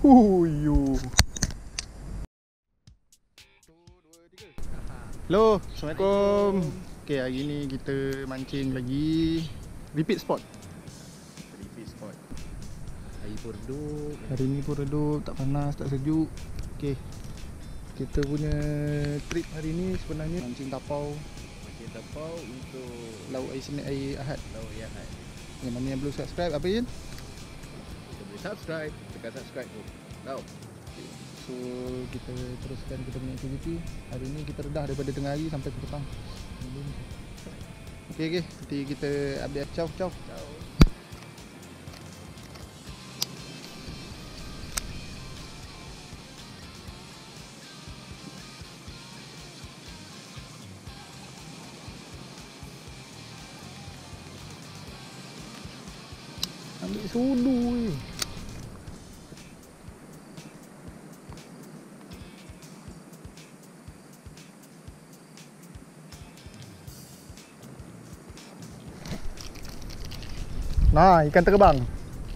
Huyu. Hello, Assalamualaikum. Okay, hari ni kita mancing lagi. Repeat spot. Repeat spot Air pun redup Hari ni pun redup, tak panas, tak sejuk. Okay. Kita punya trip hari ni sebenarnya mancing tapau Macam tapau untuk laut air Senin air Ahad. laut yang high Yang mana yang belum subscribe apa Yin? Subscribe Tekan subscribe tu Tahu So kita teruskan kita punya aktiviti. Hari ni kita redah daripada tengah hari sampai ke petang. Okay, okay. Nanti kita update. Ciao, ciao. Tahu Ambil sudu Nah, ikan terbang.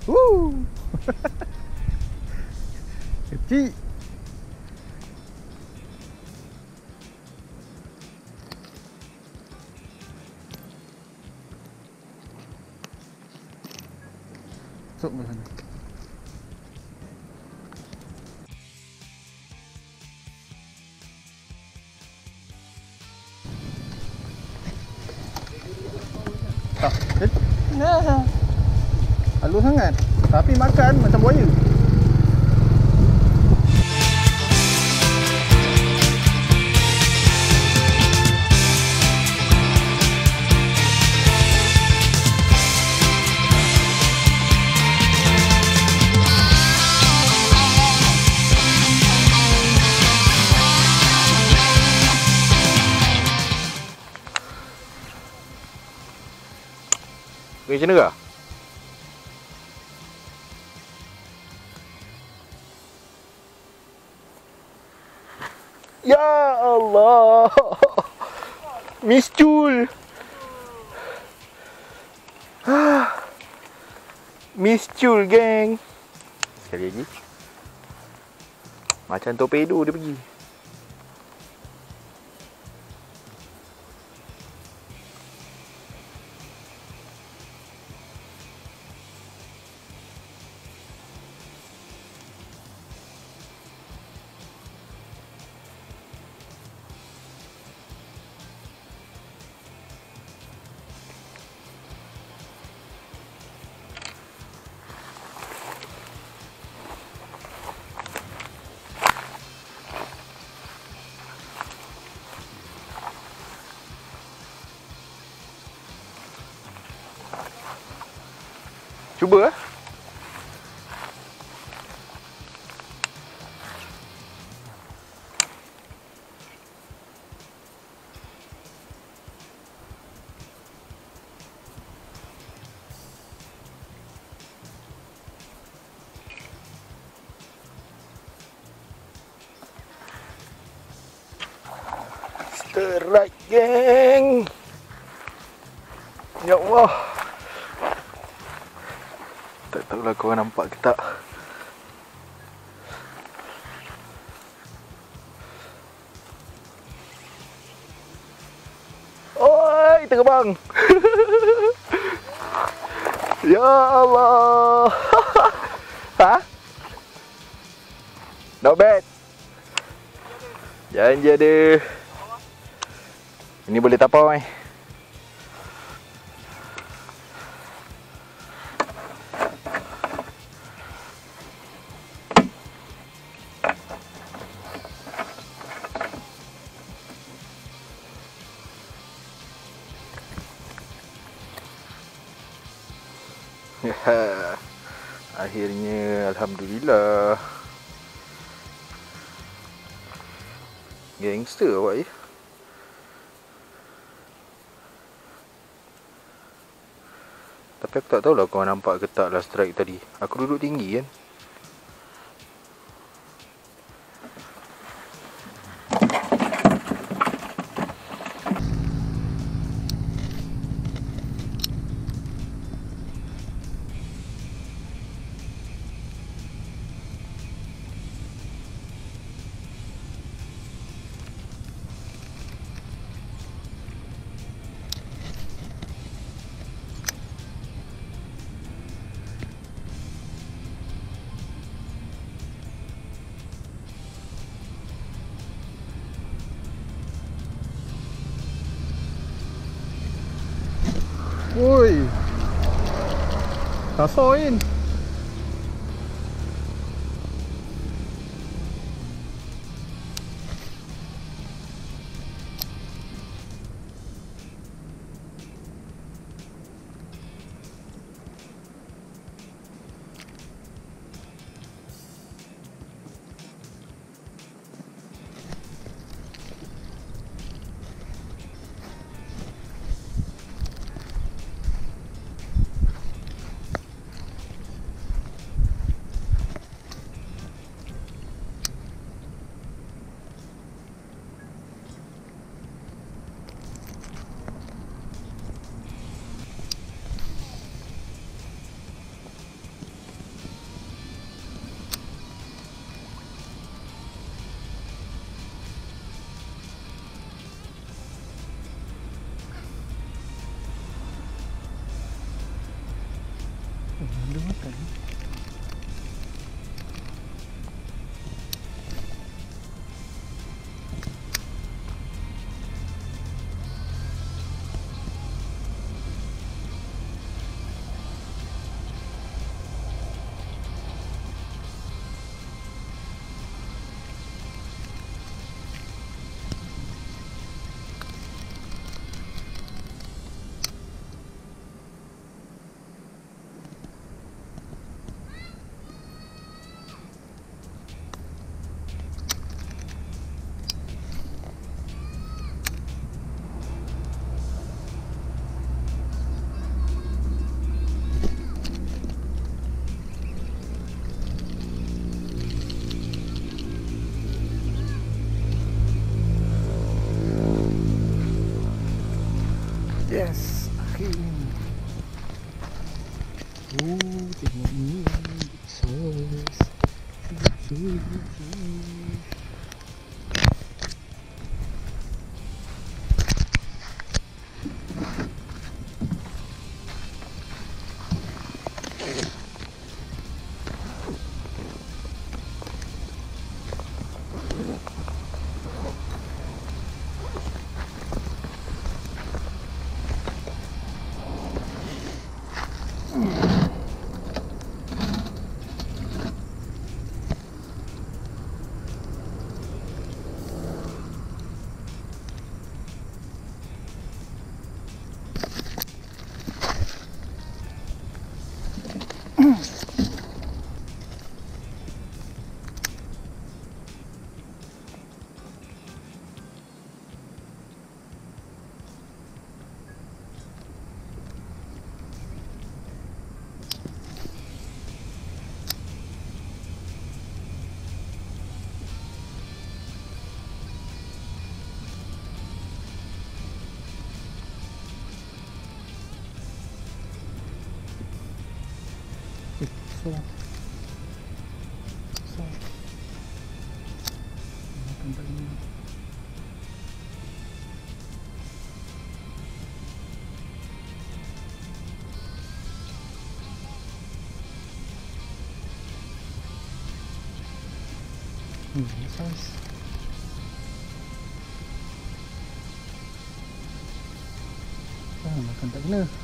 Woo. Kecil. Masuk ke sana. Sangat. Tapi makan macam buaya. Macam mana kah? Ya Allah. Miscul. Miscul geng. Sekali lagi Macam torpedo dia pergi Cuba eh Strike geng. Ya Allah. Tak tahulah korang nampak ke tak. Oi, terbang. ya Allah. ha? Not bad. Jangan je ada. Ini boleh tapau eh. Akhirnya alhamdulillah. Gangster awak ya. Tapi aku tak tahulah kau nampak ke tak lah strike tadi. Aku duduk tinggi kan. Sasoin. you. So. Makan tak ini. Hmm, size. Ah, makan tak kena.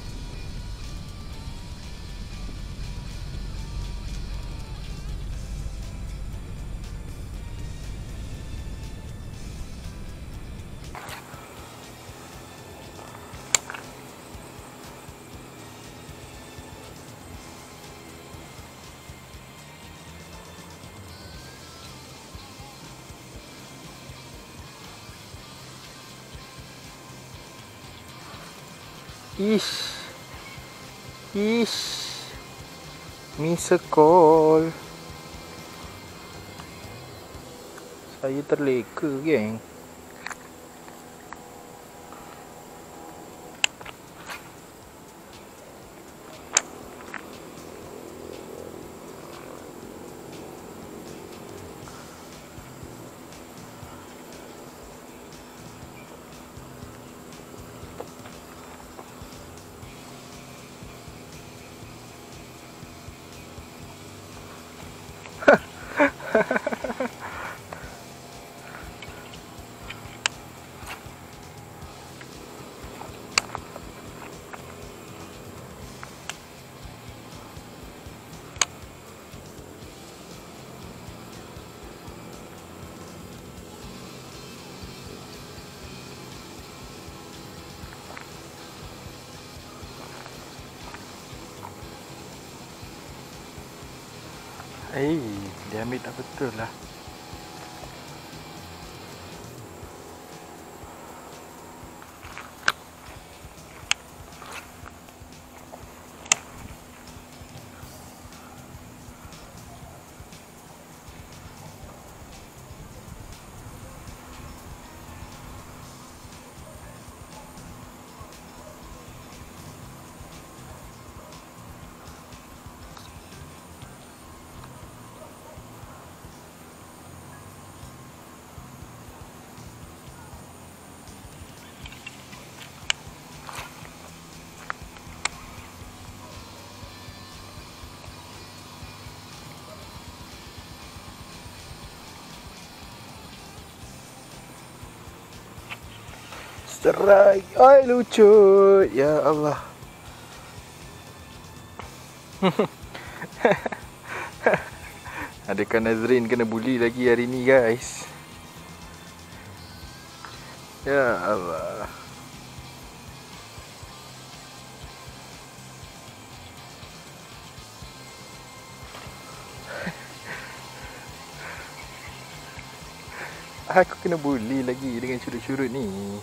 Ish. Ish. Miss a call. Saya terleka, geng. Ambil tak betul lah. Strike. Ai lucu. Ya Allah. Adakah Nazrin kena bully lagi hari ni guys? Ya Allah. Aku kena bully lagi dengan curut-curut ni.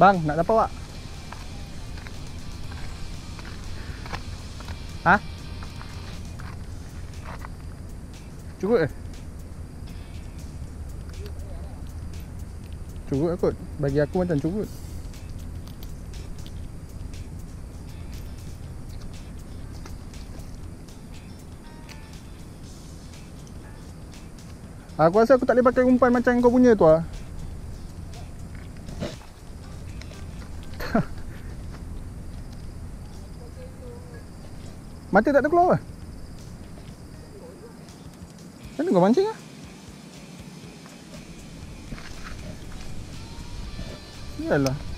Bang, nak dapat awak? Ha? Cukup eh? Cukup lah kot. Bagi aku macam cukup. Aku rasa aku tak boleh pakai umpan macam kau punya tu ah. Mata tak ada keluar apa? Mana kau mancing ah? Yalah.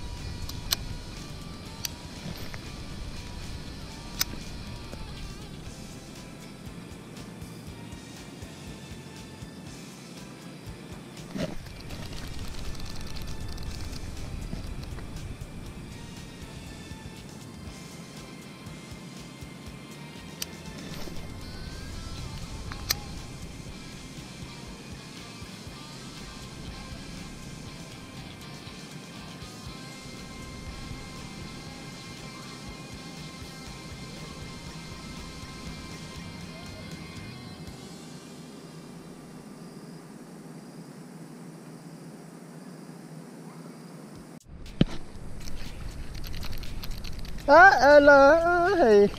Ah, alah. Hai.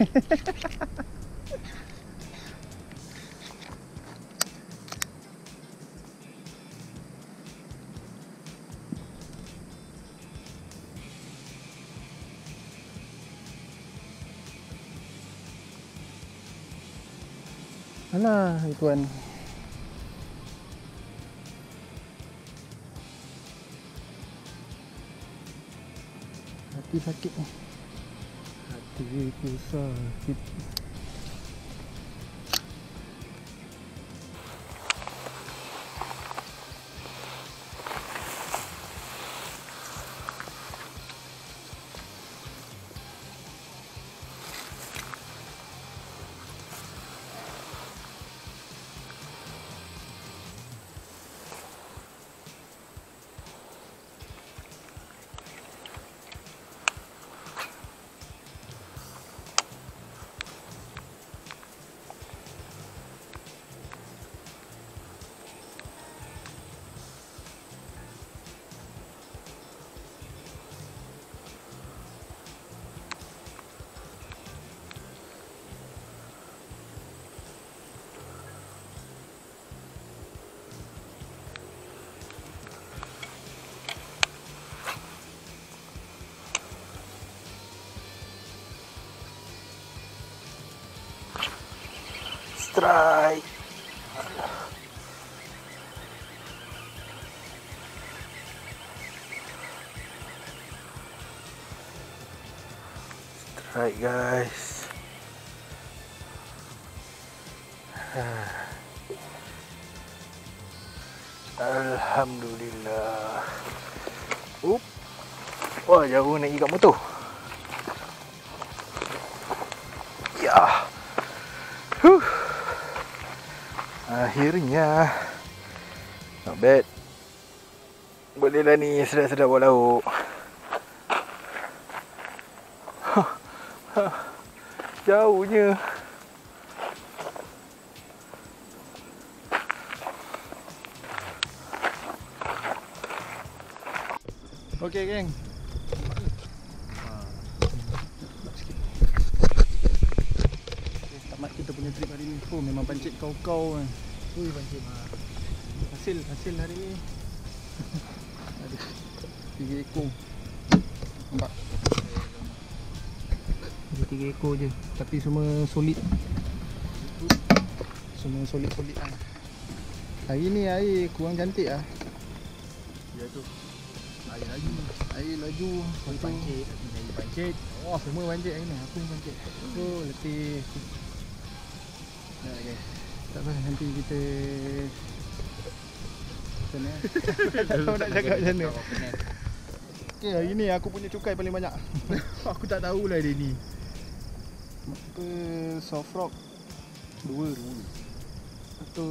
Alah, tuan. Hati sakit ni. Hatiku sakit. Strike. Strike guys. Alhamdulillah. Up. Wah, jauh naik kat motor. Ya. Huh. Akhirnya Not bad. Bolehlah ni sedap-sedap buat lauk. Jauhnya. Okay geng Okay, tamat kita punya trip hari ni. Oh, memang pancit kau-kau kan. Ui, pancit. Hasil, hasil hari ni. Ada tiga ekor. Nampak? Ada tiga ekor je. Tapi semua solid. Semua solid-solid lah. Hari ni air kurang cantik lah. Ya tu. Air lagi. Air laju. Tu, Pancit. Air pancit. Oh, semua pancit hari ni. Aku pun pancit. Oh, letih. Okay. Tak apa, nanti kita Macam mana? tak tahu nak cakap macam mana. Okay, hari ni aku punya cukai paling banyak. Aku tak tahulah dia ni. Apa soft rock dua. Satu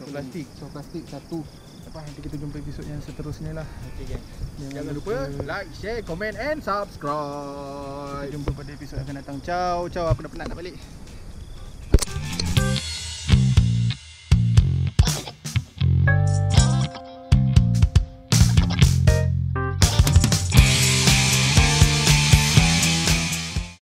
Soft plastik. Soft plastik satu. Apa nanti kita jumpa episod yang seterusnya lah. Okey geng. Jangan lupa like, share, comment and Kita subscribe. jumpa pada episod akan datang. Ciao, ciao. Aku dah penat nak balik.